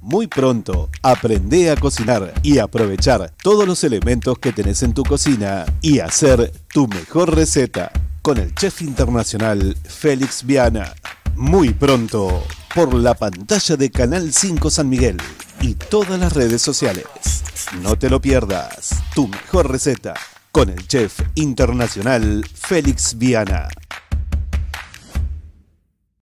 Muy pronto, aprende a cocinar y aprovechar todos los elementos que tenés en tu cocina y hacer tu mejor receta con el chef internacional Félix Viana. Muy pronto, por la pantalla de Canal 5 San Miguel y todas las redes sociales. No te lo pierdas, tu mejor receta con el chef internacional Félix Viana.